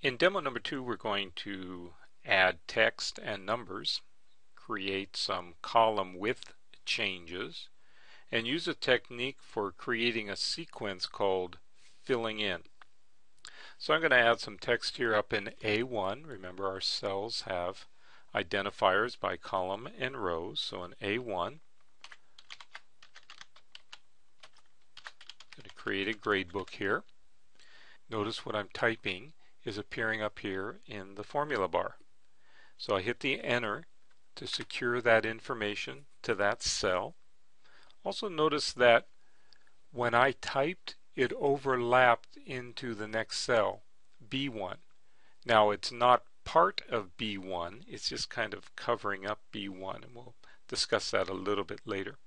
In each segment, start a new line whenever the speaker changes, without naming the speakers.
In demo number two, we're going to add text and numbers, create some column width changes, and use a technique for creating a sequence called filling in. So I'm going to add some text here up in A1. Remember our cells have identifiers by column and rows. So in A1, I'm going to create a gradebook here. Notice what I'm typing is appearing up here in the formula bar. So I hit the enter to secure that information to that cell. Also notice that when I typed it overlapped into the next cell, B1. Now it's not part of B1, it's just kind of covering up B1 and we'll discuss that a little bit later.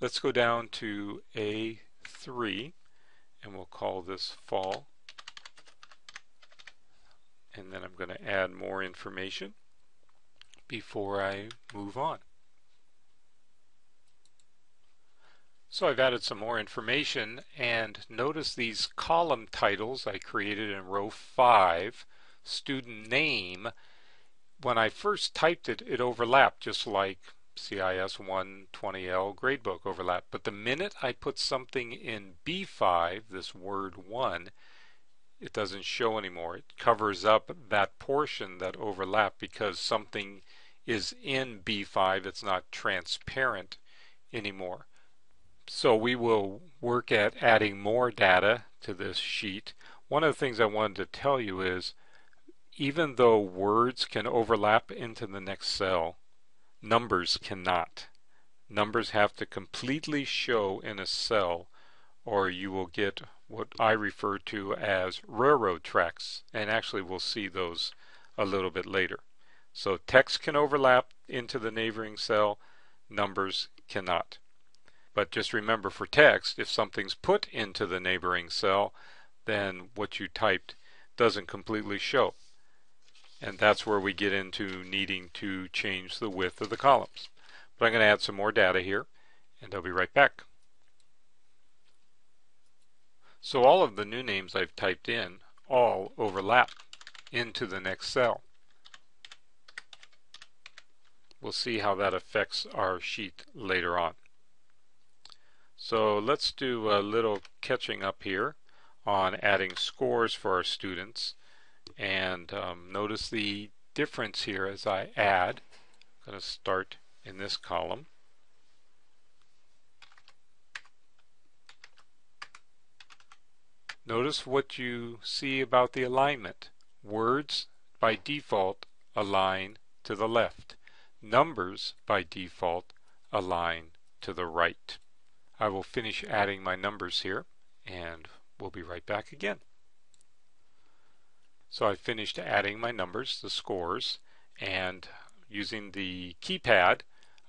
Let's go down to A3 and we'll call this fall and then I'm going to add more information before I move on. So I've added some more information and notice these column titles I created in row 5, student name, when I first typed it, it overlapped just like CIS 120L gradebook overlap. But the minute I put something in B5, this word 1, it doesn't show anymore. It covers up that portion that overlap because something is in B5. It's not transparent anymore. So we will work at adding more data to this sheet. One of the things I wanted to tell you is even though words can overlap into the next cell, numbers cannot. Numbers have to completely show in a cell or you will get what I refer to as railroad tracks, and actually we'll see those a little bit later. So text can overlap into the neighboring cell, numbers cannot. But just remember for text, if something's put into the neighboring cell, then what you typed doesn't completely show. And that's where we get into needing to change the width of the columns. But I'm going to add some more data here, and I'll be right back. So all of the new names I've typed in all overlap into the next cell. We'll see how that affects our sheet later on. So let's do a little catching up here on adding scores for our students and um, notice the difference here as I add. I'm going to start in this column Notice what you see about the alignment. Words by default align to the left. Numbers by default align to the right. I will finish adding my numbers here and we'll be right back again. So I finished adding my numbers, the scores, and using the keypad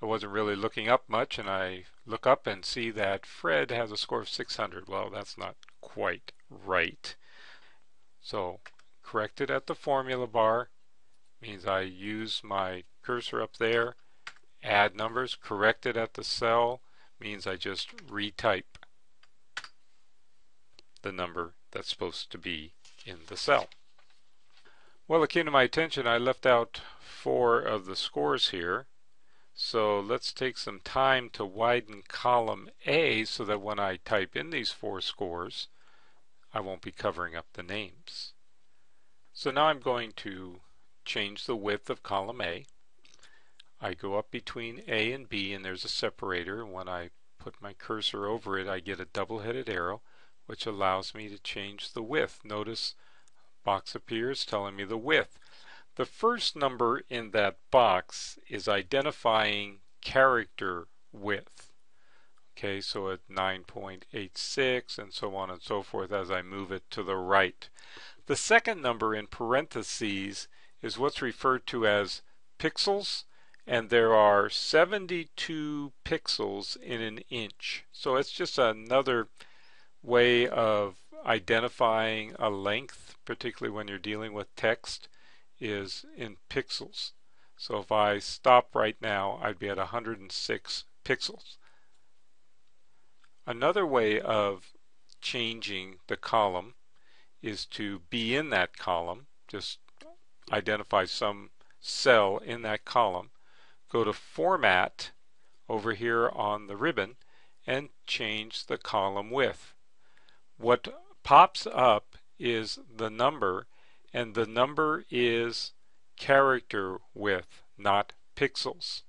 I wasn't really looking up much and I look up and see that Fred has a score of 600. Well that's not quite right. So correct it at the formula bar means I use my cursor up there, add numbers, correct it at the cell means I just retype the number that's supposed to be in the cell. Well, it came to my attention I left out four of the scores here. So let's take some time to widen column A so that when I type in these four scores, I won't be covering up the names. So now I'm going to change the width of column A. I go up between A and B and there's a separator. When I put my cursor over it I get a double-headed arrow which allows me to change the width. Notice box appears telling me the width. The first number in that box is identifying character width. Okay, so at 9.86 and so on and so forth as I move it to the right. The second number in parentheses is what's referred to as pixels and there are 72 pixels in an inch. So it's just another way of identifying a length, particularly when you're dealing with text, is in pixels. So if I stop right now, I'd be at 106 pixels. Another way of changing the column is to be in that column. just identify some cell in that column. Go to Format over here on the ribbon and change the column width. What pops up is the number and the number is character width, not pixels.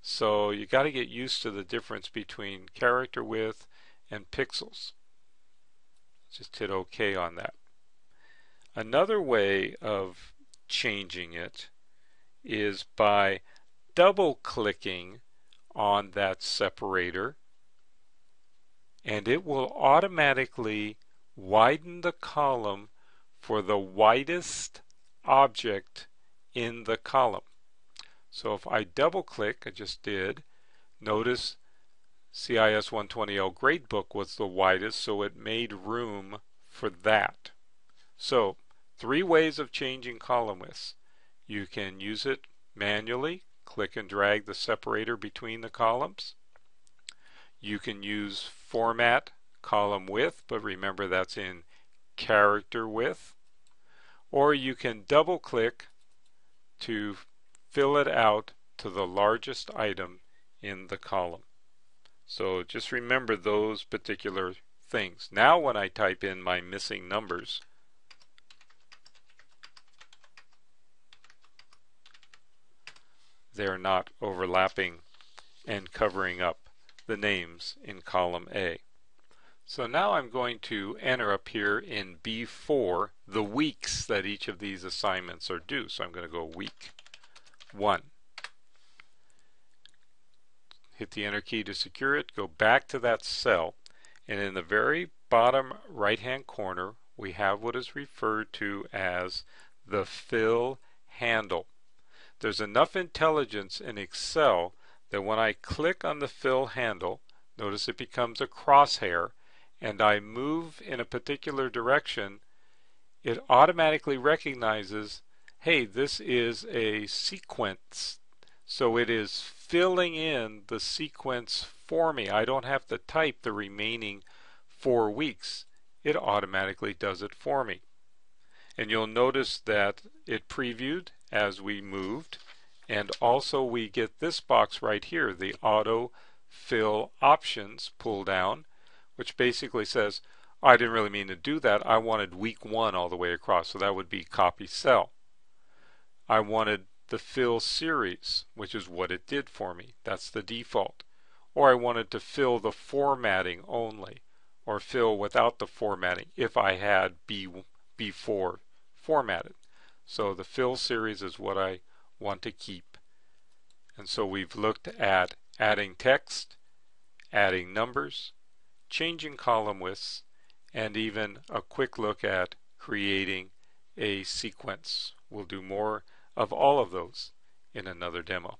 So you got to get used to the difference between character width and pixels. Just hit OK on that. Another way of changing it is by double clicking on that separator and it will automatically widen the column for the widest object in the column. So if I double click, I just did, notice CIS 120L gradebook was the widest so it made room for that. So three ways of changing column widths. You can use it manually, click and drag the separator between the columns. You can use format column width, but remember that's in character width. Or you can double click to fill it out to the largest item in the column. So just remember those particular things. Now when I type in my missing numbers, they're not overlapping and covering up the names in column A. So now I'm going to enter up here in B4 the weeks that each of these assignments are due. So I'm going to go week 1. Hit the enter key to secure it, go back to that cell, and in the very bottom right hand corner we have what is referred to as the fill handle. There's enough intelligence in Excel that when I click on the fill handle, notice it becomes a crosshair, and I move in a particular direction, it automatically recognizes, hey, this is a sequence. So it is filling in the sequence for me. I don't have to type the remaining four weeks. It automatically does it for me. And you'll notice that it previewed as we moved and also we get this box right here, the auto fill options pull down, which basically says, I didn't really mean to do that. I wanted week one all the way across. So that would be copy cell. I wanted the fill series, which is what it did for me. That's the default. Or I wanted to fill the formatting only, or fill without the formatting if I had B, B4 formatted. So the fill series is what I want to keep. And so we've looked at adding text, adding numbers, changing column widths, and even a quick look at creating a sequence. We'll do more of all of those in another demo.